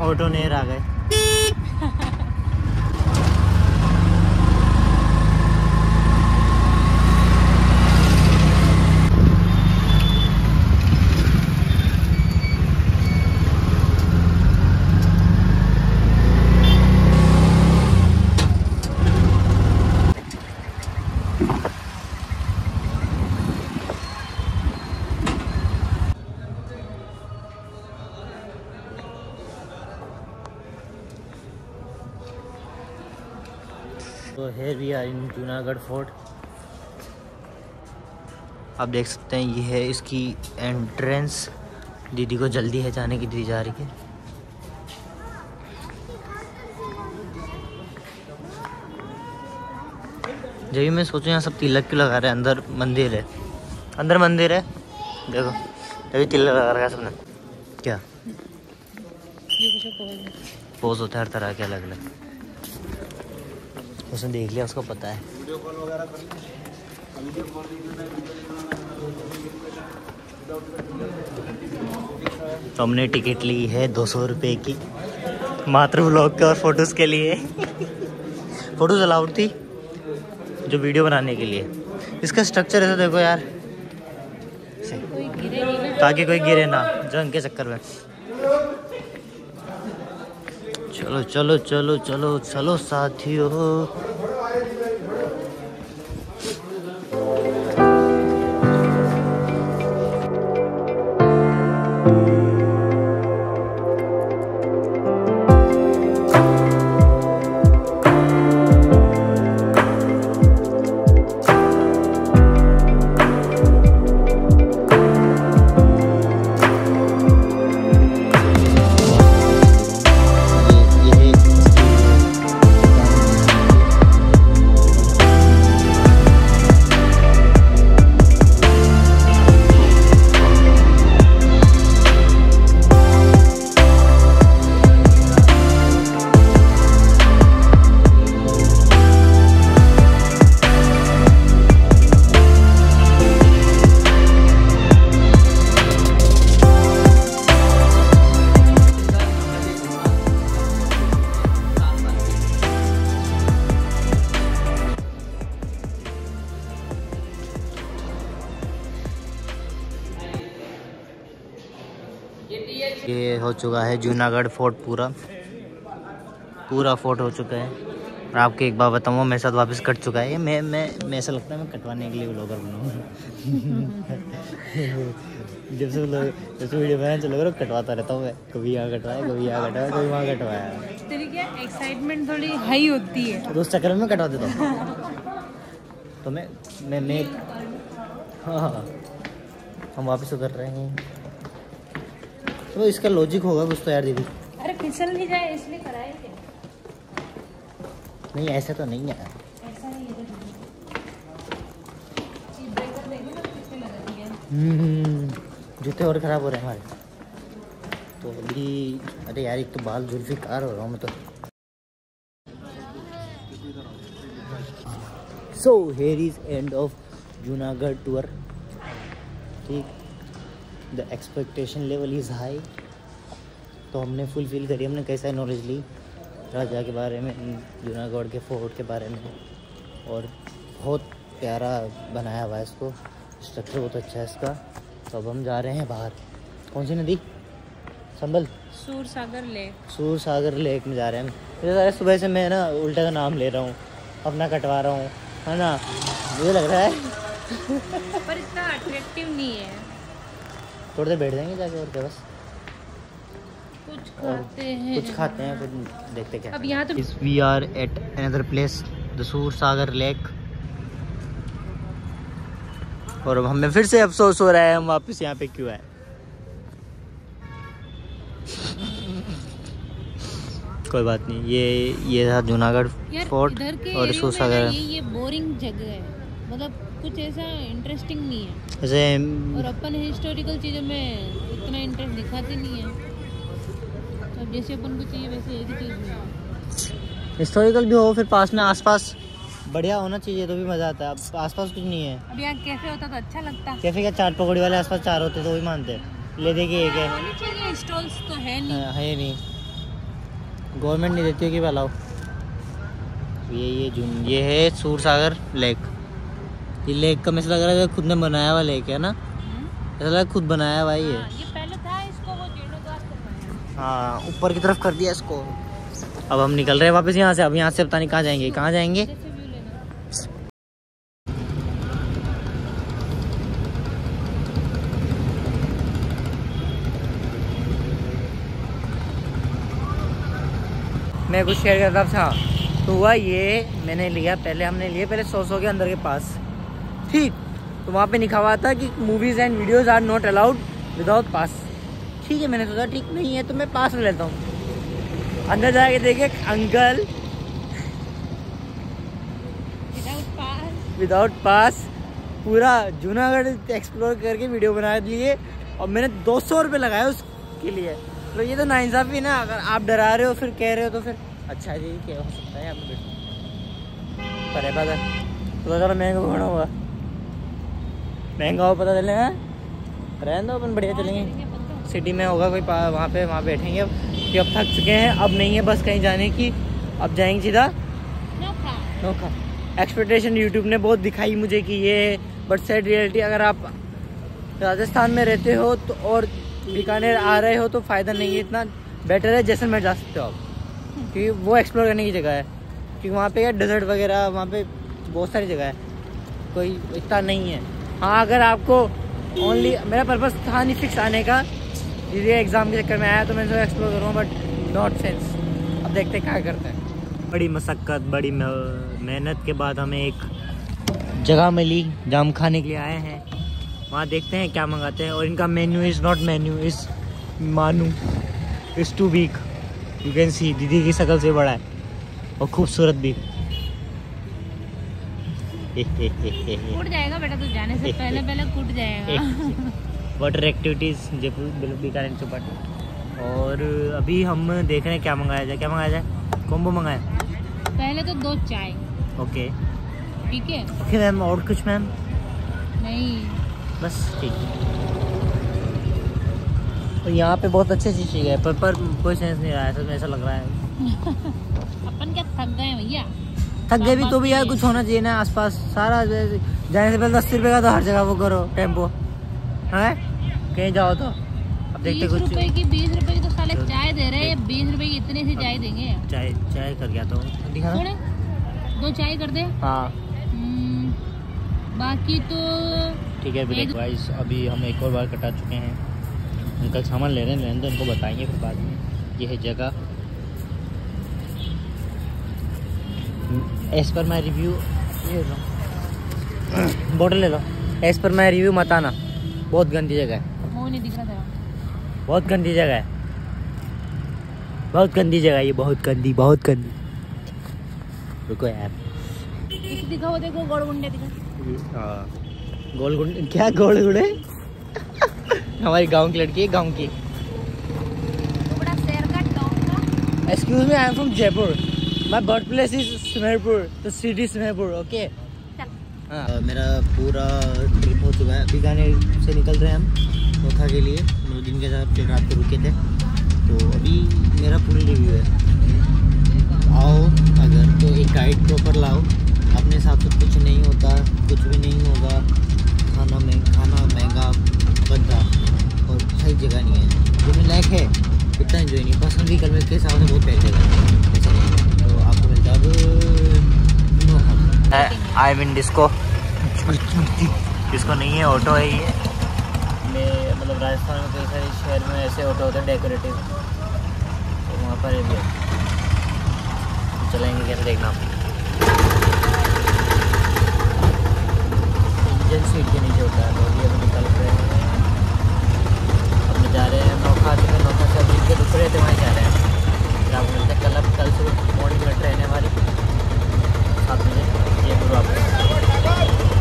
Auto नेर आ गए। तो है we are in Junagadh fort. आप देख सकते हैं ये है इसकी एंट्रेंस दीदी को जल्दी है जाने की दीदी जा रही है। जब भी मैं सोचूं यहाँ सब तिलक क्यों लगा रहे हैं? अंदर मंदिर है। अंदर मंदिर है? देखो तभी तिलक लगा रखा है सबने। क्या? पोज होता है हर तरह के अलग अलग उसने देख लिया उसको पता है। तो हमने टिकट ली है दो सौ रुपये की मात्र ब्लॉग के और फ़ोटोज़ के लिए। फ़ोटोज़ अलाउड थी जो वीडियो बनाने के लिए। इसका स्ट्रक्चर ऐसा देखो यार। ताकि कोई गिरे ना जंग के चक्कर में। चलो चलो चलो चलो चलो साथियों। ये हो चुका है जूनागढ़ फोर्ट पूरा। पूरा फोर्ट हो चुका है। और आपको एक बात बताऊँ मेरे साथ वापस कट चुका है। मैं मैं मैं ऐसा लगता है मैं कटवाने के लिए ब्लॉगर बनाऊँ जब से लोग जब से वीडियो बनाया चलो करो कटवाता रहता हूँ मैं। कभी यहाँ कटवाया कभी यहाँ कटवाया कभी वहाँ कटवाया। तेरी क्या एक्साइटमेंट थोड़ी हाई होती है? तो उस चक्कर में कटवा देता हूँ। तो मैं मैं मैं हाँ हाँ। हम वापस उतर रहे हैं। तो इसका लॉजिक होगा कुछ तो यार दीदी। अरे फिसल नहीं जाए इसलिए कराए नहीं ऐसा तो नहीं है। ऐसा नहीं है लगा दिया। हम्म, जूते और ख़राब हो रहे हैं हमारे। तो अभी अरे यार एक तो बाल जुल्फी कार हो रहा हूँ मैं तो। So here is end of Junagadh tour ठीक। The expectation level is high तो हमने फुलफिल करी हमने कैसा नॉलेज ली? राजा के बारे में जूनागढ़ के फोर्ट के बारे में। और बहुत प्यारा बनाया हुआ है इसको। स्ट्रक्चर बहुत अच्छा है इसका। तो अब हम जा रहे हैं बाहर। कौन सी नदी? संभल सूर सागर लेक सूर सागर लेक में जा रहे हैं हम। सारे सुबह से मैं ना उल्टा का नाम ले रहा हूँ। अपना कटवा रहा हूँ। है ना? मुझे लग रहा है। पर इतना अट्रैक्टिव नहीं है। थोड़ी देर बैठ जाएँगे जाके और क्या बस। कुछ खाते हैं। कुछ खाते हैं फिर देखते क्या अब यहाँ तो we are at another place the Sur Sagar lake और अब हमें फिर से अफसोस हो रहा है हम वापस यहाँ पे क्यों आए? कोई बात नहीं ये ये था जूनागढ़ फोर्ट और एरिया सूर सागर ये ये बोरिंग जगह है। मतलब कुछ ऐसा इंटरेस्टिंग नहीं है। जैसे और अपन हिस्टोरिकल चीज़ों में इतना इंटरेस्ट दिखाते नहीं है। तो जैसे अपन को चाहिए वैसे एक ही चीज़ नहीं हिस्टोरिकल भी हो फिर पास में आसपास बढ़िया होना चाहिए तो भी मज़ा आता है। अब आसपास कुछ नहीं है। अब यहाँ कैफ़े होता तो अच्छा लगता। कैफ़े क्या चाट पकौड़ी वाले आसपास चार होते तो वही मानते। ले देखिए एक है। स्टॉल्स तो है नहीं। हाँ, है नहीं। गवर्नमेंट नहीं देती होगी वाला ये ये जून ये है सूर सागर लेक ये लेक का मुझे लग रहा है खुद ने बनाया हुआ लेक है ना? हम्म? ऐसा लगा खुद बनाया हुआ ये हाँ, ये पहले था इसको वो हाँ ऊपर की तरफ़ कर दिया इसको। अब हम निकल रहे हैं वापस यहाँ से। अब यहाँ से पता नहीं कहाँ जाएँगे? कहाँ जाएँगे? मैं कुछ शेयर करता था। तो हुआ ये मैंने लिया पहले हमने लिए पहले सौ सौ के अंदर के पास। ठीक तो वहाँ पे लिखा हुआ था कि movies and videos are not allowed without pass ठीक है मैंने सोचा ठीक नहीं है तो मैं पास ले लेता हूँ। अंदर जाके देखे अंकल। विदाउट पास पूरा जूनागढ़ एक्सप्लोर करके वीडियो बना लिए और मैंने दो सौ रुपये लगाए उसके लिए। तो ये तो नाइंसाफ़ी ना अगर आप डरा रहे हो फिर कह रहे हो तो फिर अच्छा जी क्या हो सकता है आपको पर है पता पता चलो महँगा घोड़ा हुआ। महँगा हो पता चलेगा। रहने दो अपन बढ़िया चलेंगे। सिटी में होगा कोई वहाँ पे वहाँ बैठेंगे अब। कि अब थक चुके हैं अब नहीं है बस कहीं जाने की। अब जाएँगे सीधा। नोखा एक्सपेक्टेशन यूट्यूब ने बहुत दिखाई मुझे कि ये बट सेड रियलिटी अगर आप राजस्थान में रहते हो तो और बीकानेर आ रहे हो तो फ़ायदा नहीं है इतना बेटर है जैसलमेर जा सकते हो आप क्योंकि वो एक्सप्लोर करने की जगह है। क्योंकि वहाँ पे डेजर्ट वगैरह वहाँ पे बहुत सारी जगह है। कोई इतना नहीं है। हाँ अगर आपको ओनली मेरा पर्पज़ था नहीं फिक्स आने का। ये एग्ज़ाम के चक्कर में आया तो मैं सोचा एक्सप्लोर करूँ बट नॉट सेंस अब देखते हैं क्या करते हैं। बड़ी मशक्क़त, बड़ी मेहनत के बाद हमें एक जगह मिली जहाँ खाने के लिए आए हैं। वहाँ देखते हैं क्या मंगाते हैं, और इनका menu is not menu is मानू is too weak you can see दीदी की शक्ल से बड़ा है, और खूबसूरत भी। कूट जाएगा बेटा तू जाने से पहले पहले कूट जाएगा। वाटर एक्टिविटीज़ जयपुर बीकानेर चौपाटी और अभी हम देख रहे हैं क्या मंगाया जाए क्या मंगाया जाए? कॉम्बो मंगाया। पहले तो दो चाय। ओके ठीक है? ओके मैम और कुछ मैम नहीं। बस ठीक। है और यहाँ पे बहुत अच्छी अच्छी चीज़ है पर पर कोई सेंस नहीं रहा है ऐसा लग रहा है। अपन क्या थक गए भैया? थक गए भी तो भी यार कुछ होना चाहिए ना आसपास। सारा जाने से पहले दस रुपये का तो हर जगह वो करो टेंपो। है? कहीं जाओ तो। अब देखते कुछ रुपए की बीस रुपए की तो साले चाय दे रहे हैं। बीस रुपए की इतनी सी चाय देंगे। चाय चाय कर गया तो। दिखा दो चाय कर दे। हाँ। हम्म, बाकी तो ठीक है एक- गाइस अभी हम एक और बार कटा चुके हैं। अंकल सामान ले रहे हैं लेने तो इनको बताएँगे फिर बाद में। ये है जगह। एज पर माई रिव्यू ये लो। बोतल ले लो। एज पर माई रिव्यू मत आना। बहुत गंदी जगह है। मुँह नहीं दिख रहा तेरा। बहुत गंदी जगह है। बहुत गंदी जगह है ये बहुत गंदी बहुत गंदी। रुको यार। देखो गुंडे दिखा हाँ गोल क्या गोल गुंडे? हमारी गाँव की लड़की है गाँव का। Excuse me I am from Jaipur my birth place is Sumerpur the city Sumerpur okay मेरा पूरा ट्रिप हो चुका है। बीकानेर से निकल रहे हैं हम नोखा के लिए। नौ दिन के साथ फिर रात को रुके थे। तो अभी मेरा पूरी रिव्यू है। आओ, अगर तो एक गाइड प्रॉपर लाओ। अपने हिसाब से कुछ नहीं होता, कुछ भी नहीं होगा। खाना में, खाना महँगा, गंदा। और सही जगह नहीं है। जो में लायक है, इतना इन्जॉय नहीं। पर्सनल व्हीकल में के हिसाब से बहुत पैसे आई मीन डिस्को डिस्को नहीं है ऑटो है ये. मतलब राजस्थान में कई सारे शहर में ऐसे ऑटो होते हैं डेकोरेटिव तो वहाँ पर भी है। तो चलेंगे कैसे तो देखना इंजन सीट के नीचे होता है तो और ये निकल रहे हैं। अपने जा रहे हैं नौखा नौखा से अभी रुक रहे थे, वहीं जा रहे हैं। कल अब कल से मॉर्निंग में ट्रेन है हमारी। सात ये गुरु आप।